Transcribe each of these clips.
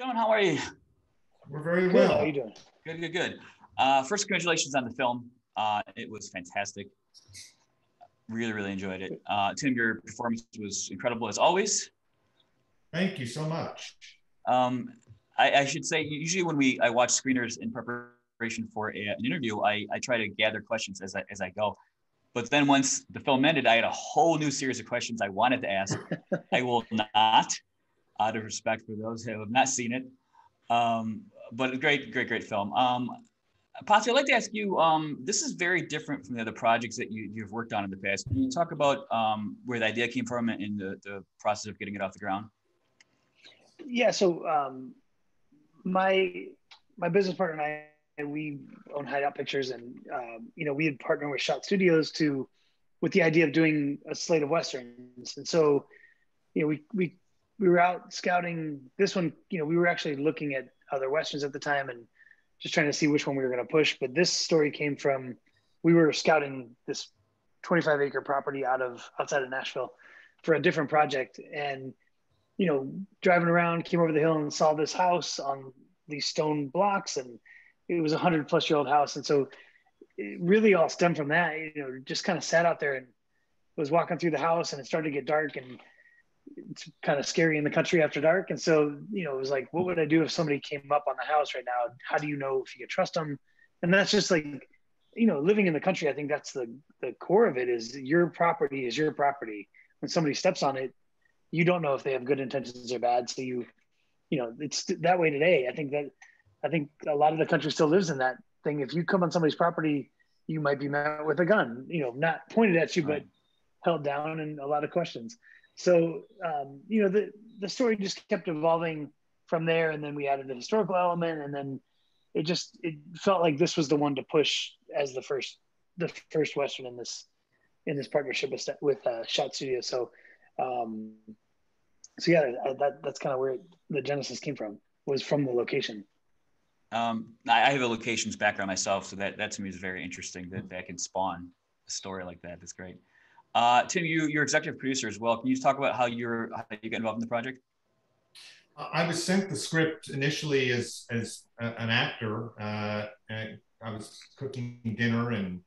Joan, how are you? We're very Good. well. How are you doing? Good, good, good. Uh, first, congratulations on the film. Uh, it was fantastic. Really, really enjoyed it. Uh, Tim, your performance was incredible as always. Thank you so much. Um, I, I should say, usually when we I watch screeners in preparation for a, an interview, I, I try to gather questions as I, as I go. But then once the film ended, I had a whole new series of questions I wanted to ask. I will not, out of respect for those who have not seen it. Um, but a great, great, great film. Um, Potsy, I'd like to ask you. Um, this is very different from the other projects that you, you've worked on in the past. Can you talk about um, where the idea came from and the, the process of getting it off the ground? Yeah. So um, my my business partner and I, we own Hideout Pictures, and um, you know we had partnered with Shout Studios to with the idea of doing a slate of westerns, and so you know we we we were out scouting this one. You know we were actually looking at other westerns at the time and just trying to see which one we were going to push. But this story came from we were scouting this 25 acre property out of outside of Nashville for a different project, and you know driving around came over the hill and saw this house on these stone blocks and it was a hundred plus year old house and so it really all stemmed from that you know just kind of sat out there and was walking through the house and it started to get dark and it's kind of scary in the country after dark. And so you know it was like what would i do if somebody came up on the house right now? How do you know if you can trust them? And that's just like you know living in the country i think that's the the core of it is your property is your property. When somebody steps on it you don't know if they have good intentions or bad. So you you know it's that way today. I think that i think a lot of the country still lives in that thing. If you come on somebody's property you might be met with a gun you know not pointed at you but held down and a lot of questions so um, you know the the story just kept evolving from there and then we added the historical element and then it just it felt like this was the one to push as the first the first western in this in this partnership with with uh, Shout studio so um, so yeah, that that's kind of where the genesis came from. Was from the location. Um, I have a locations background myself, so that that to me is very interesting. That that can spawn a story like that. That's great. Uh, Tim, you you're executive producer as well. Can you just talk about how you're how you get involved in the project? I was sent the script initially as as a, an actor. Uh, I was cooking dinner and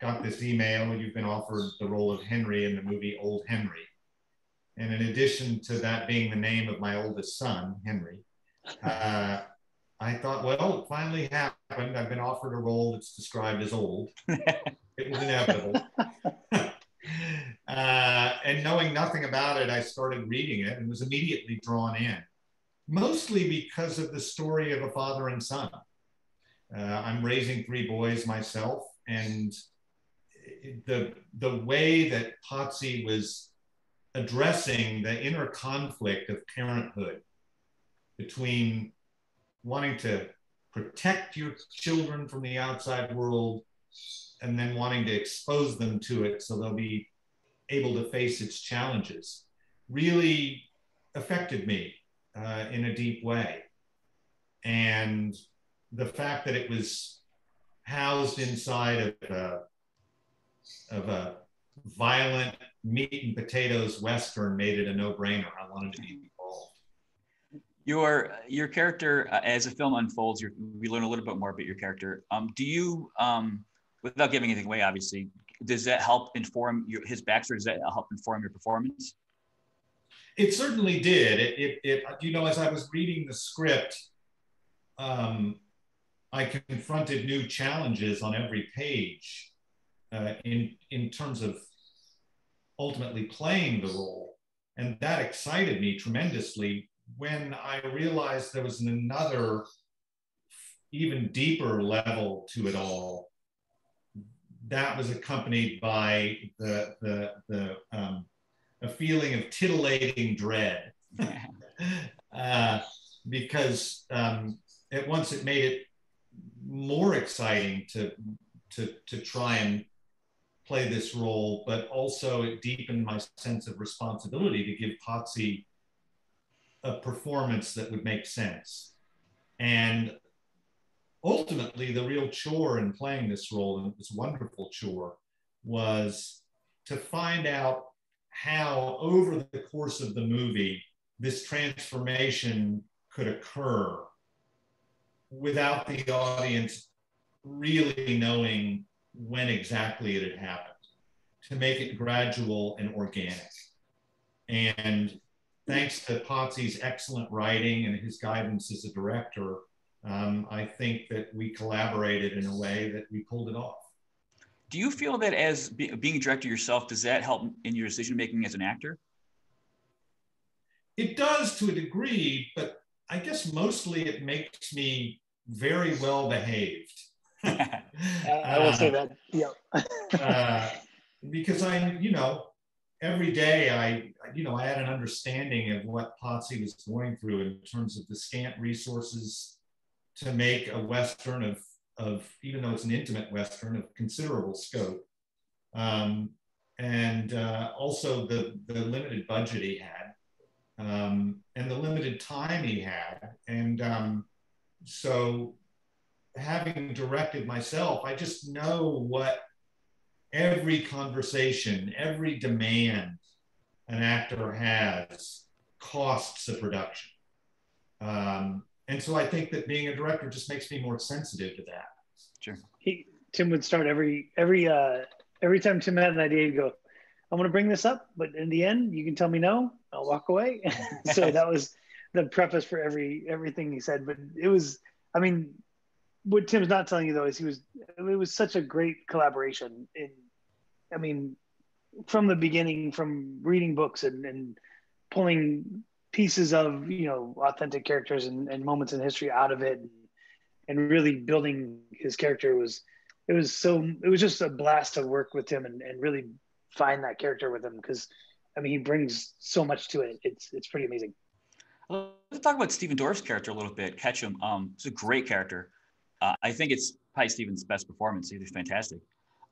got this email. You've been offered the role of Henry in the movie Old Henry. And in addition to that being the name of my oldest son, Henry, uh, I thought, well, it finally happened. I've been offered a role that's described as old. it was inevitable. Uh, and knowing nothing about it, I started reading it and was immediately drawn in, mostly because of the story of a father and son. Uh, I'm raising three boys myself, and the the way that Potsy was addressing the inner conflict of parenthood between wanting to protect your children from the outside world and then wanting to expose them to it so they'll be able to face its challenges really affected me uh, in a deep way. And the fact that it was housed inside of a, of a violent meat and potatoes western made it a no-brainer. I wanted to be involved. Your your character, uh, as the film unfolds, we learn a little bit more about your character. Um, do you, um, without giving anything away, obviously, does that help inform your, his backstory? Does that help inform your performance? It certainly did. It, it, it you know, as I was reading the script, um, I confronted new challenges on every page uh, in in terms of ultimately playing the role. And that excited me tremendously when I realized there was another, even deeper level to it all. That was accompanied by the, the, the um, a feeling of titillating dread. uh, because um, at once it made it more exciting to, to, to try and play this role, but also it deepened my sense of responsibility to give Potsy a performance that would make sense. And ultimately, the real chore in playing this role, and this wonderful chore, was to find out how, over the course of the movie, this transformation could occur without the audience really knowing when exactly it had happened to make it gradual and organic. And thanks to Potsy's excellent writing and his guidance as a director, um, I think that we collaborated in a way that we pulled it off. Do you feel that as be, being a director yourself, does that help in your decision making as an actor? It does to a degree, but I guess mostly it makes me very well behaved. I will say that. Yeah. uh, because I, you know, every day I, you know, I had an understanding of what Potsy was going through in terms of the scant resources to make a Western of, of even though it's an intimate Western of considerable scope. Um, and uh, also the, the limited budget he had um, and the limited time he had. And um, so having directed myself, I just know what every conversation, every demand an actor has costs a production. Um, and so I think that being a director just makes me more sensitive to that. Sure. He, Tim would start every every uh, every time Tim had an idea, he'd go, "I'm going to bring this up, but in the end, you can tell me no. I'll walk away." so that was the preface for every everything he said. But it was, I mean, what Tim's not telling you though is he was it was such a great collaboration in I mean from the beginning from reading books and, and pulling pieces of you know authentic characters and, and moments in history out of it and, and really building his character was it was so it was just a blast to work with him and, and really find that character with him because I mean he brings so much to it it's it's pretty amazing. Let's talk about Stephen Dorff's character a little bit. Ketchum, um, it's a great character. Uh, I think it's probably Stephen's best performance. He's fantastic.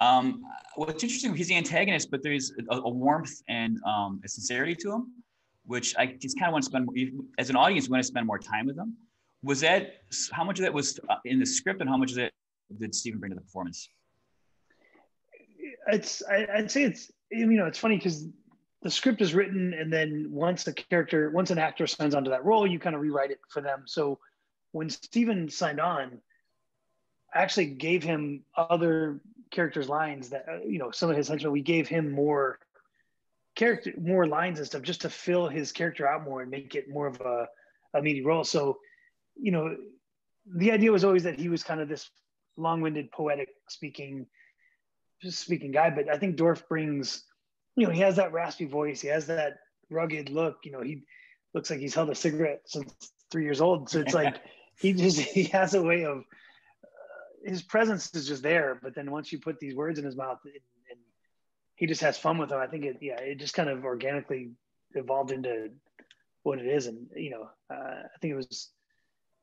Um, what's interesting, he's the antagonist, but there's a, a warmth and um, a sincerity to him, which I just kind of want to spend, as an audience, we want to spend more time with them. Was that, how much of that was uh, in the script and how much of that did Stephen bring to the performance? It's, I, I'd say it's, you know, it's funny because the script is written and then once the character, once an actor signs onto that role, you kind of rewrite it for them. So when Stephen signed on, I actually gave him other characters' lines that uh, you know some of his henchmen. We gave him more character, more lines and stuff, just to fill his character out more and make it more of a a meaty role. So, you know, the idea was always that he was kind of this long-winded, poetic speaking, just speaking guy. But I think Dorff brings, you know, he has that raspy voice. He has that rugged look. You know, he looks like he's held a cigarette since three years old. So it's like he just he has a way of uh, his presence is just there. But then once you put these words in his mouth and he just has fun with them, I think it, yeah, it just kind of organically evolved into what it is. And, you know, uh, I think it was,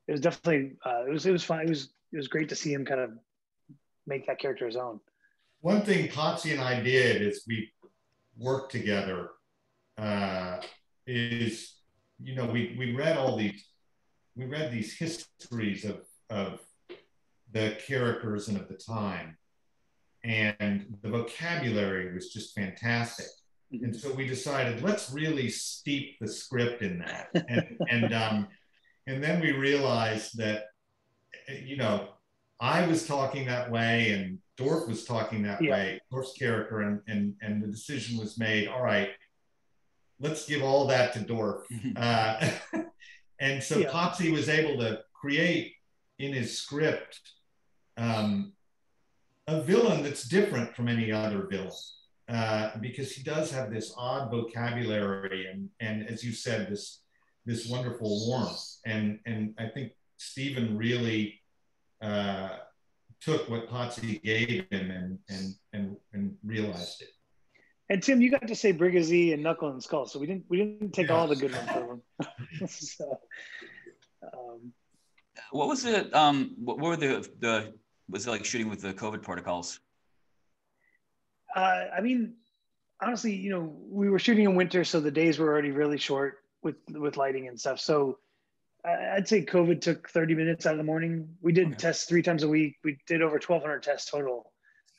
it was definitely, uh, it was, it was fun. It was, it was great to see him kind of make that character his own. One thing Potsy and I did is we worked together uh, is, you know, we, we read all these, we read these histories of, of the characters and of the time. And the vocabulary was just fantastic. Mm-hmm. And so we decided, let's really steep the script in that. And, and, um, and then we realized that, you know, I was talking that way and Dorff was talking that yeah. way, Dorff's character, and, and, and the decision was made, all right, let's give all that to. Mm-hmm. Uh, and so yeah. Potsy was able to create in his script um, a villain that's different from any other villain uh, because he does have this odd vocabulary and, and as you said, this this wonderful warmth. And and I think Stephen really uh, took what Potsy gave him and and and and realized it. And Tim, you got to say Brigazee and Knuckle and Skull, so we didn't we didn't take all the good ones from him. so, um, what was it? Um, what were the the was it like shooting with the COVID protocols? Uh, I mean, honestly, you know, we were shooting in winter, so the days were already really short with with lighting and stuff. So I'd say COVID took 30 minutes out of the morning. We did okay. tests three times a week. We did over 1,200 tests total.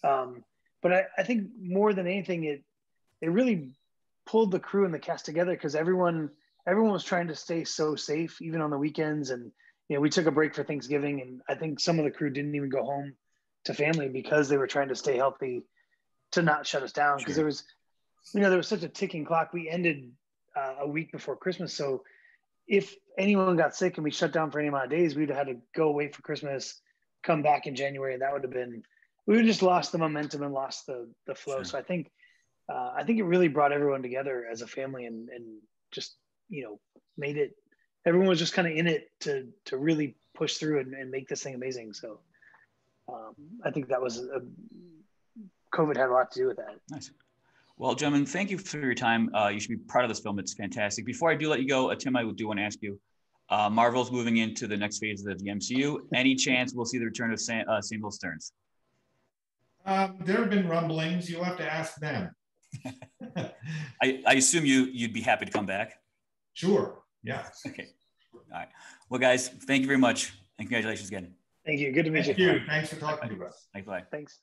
Um, but I, I think more than anything, it it really pulled the crew and the cast together because everyone everyone was trying to stay so safe, even on the weekends. And you know, we took a break for Thanksgiving, and I think some of the crew didn't even go home to family because they were trying to stay healthy to not shut us down because sure. there was, you know, there was such a ticking clock. We ended uh, a week before Christmas, so if anyone got sick and we shut down for any amount of days, we'd have had to go away for Christmas, come back in January, and that would have been we would have just lost the momentum and lost the the flow. Sure. So I think uh, I think it really brought everyone together as a family and and just you know made it. Everyone was just kind of in it to to really push through and, and make this thing amazing. So um, I think that was a, COVID had a lot to do with that. Nice. Well, gentlemen, thank you for your time. Uh, you should be proud of this film. It's fantastic. Before I do let you go, uh, Tim, I would do want to ask you. Uh, Marvel's moving into the next phase of the MCU. Any chance we'll see the return of Sam, uh, Samuel Sterns? Um, there have been rumblings. You'll have to ask them. I, I assume you you'd be happy to come back. Sure. Yeah. Okay. All right. Well, guys, thank you very much, and congratulations again. Thank you. Good to meet thank you. you. Thanks for talking to us. Thanks. Bye. Thanks.